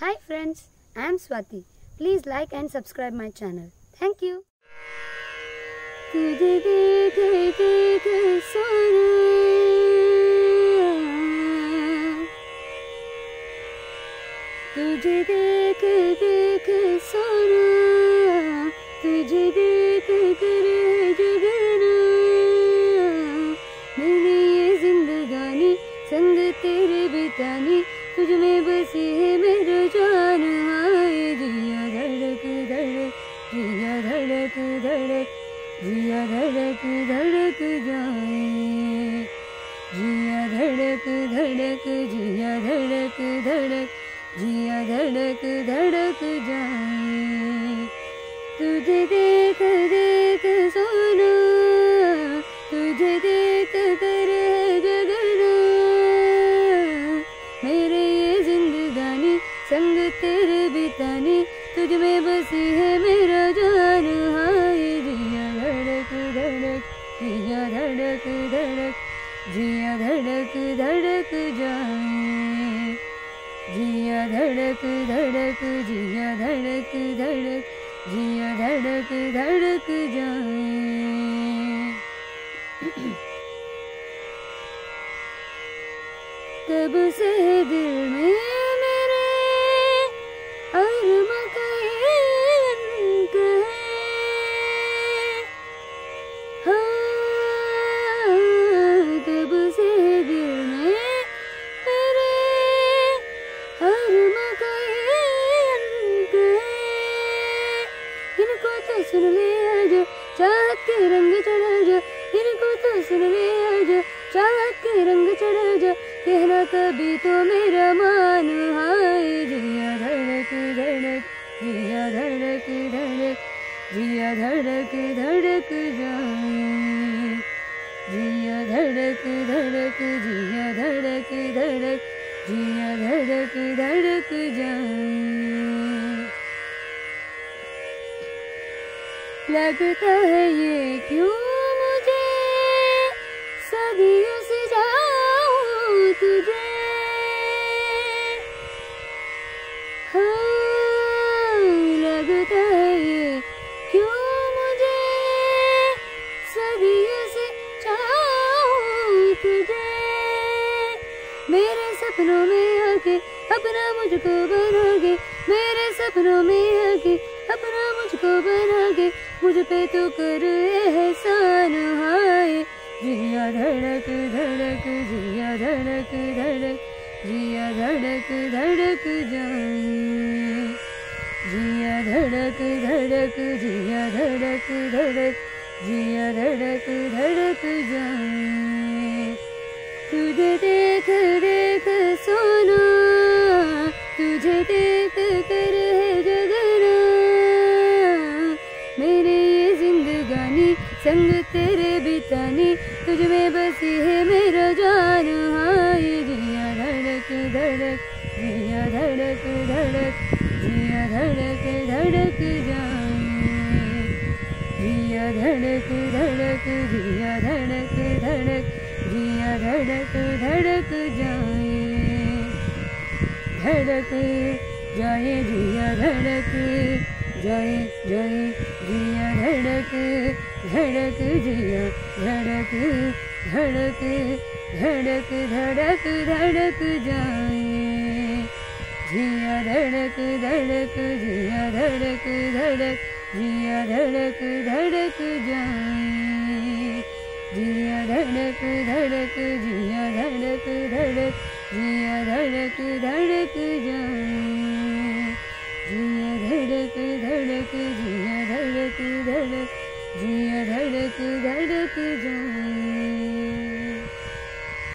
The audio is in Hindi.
Hi friends, I am Swati. Please like and subscribe my channel. Thank you. तुझे देख देख सोना तुझे देख कर जगना मैंने ये जिंदगानी संग तेरे बितानी तुझ में बसी है मेरा जान, हाय जिया धड़क धड़क, जिया धड़क धड़क, जिया धड़क धड़क जाए। जिया धड़क धड़क, जिया धड़क धड़क, जिया धड़क धड़क जाए। तुझे देख देख सोना बितानी तुझ में बसी है मेरा जान। हाय जिया धड़क धड़क, जिया धड़क धड़क, जिया धड़क धड़क जाए। जिया धड़क धड़क, जिया धड़क धड़क, जिया धड़क धड़क जाए। तब से दिल में तो सुन ले आजा चाहत के रंग चढ़ा जा इनको तो सुन ले आजा चाहत के रंग चढ़ा जा कहना कभी तो मेरा मान हाय, जिया धड़क धड़क, जिया धड़क धड़क, जिया धड़क धड़क जाए। जिया धड़क धड़क, जिया धड़क धड़क, जिया धड़क धड़क जाए। लगता है ये क्यों मुझे? सदियों से जाऊँ तुझे। हाँ लगता है ये क्यों मुझे? सदियों से जाऊँ तुझे। मेरे सपनों में आके अपना मुझको बना के मेरे सपनों में आके अपना मुझको बना के मुझ पे तो कर एहसान हाय। जिया धड़क धड़क जिया धड़क धड़क जिया धड़क धड़क जाए। जिया धड़क धड़क जिया धड़क धड़क जिया धड़क धड़क जाए। तुझे देख संग तेरे बितानी तुझ में बसी है मेरा जान। हाय जिया धड़क धड़क जिया धड़क धड़क जिया धड़क धड़क जाए जिया धड़क धड़क जिया धड़क धड़क धड़क धड़क जाए। धड़क जाए जिया धड़क जाए जिया धड़क धड़क जिया धड़क धड़क धड़क धड़क धड़क जाए। जिया धड़क धड़क जिया धड़क धड़क जिया धड़क धड़क जाए। जिया धड़क धड़क जिया धड़क धड़क जिया धड़क धड़क जिया धड़क धड़क जिया धड़क धड़क जिया धड़क धड़क जाए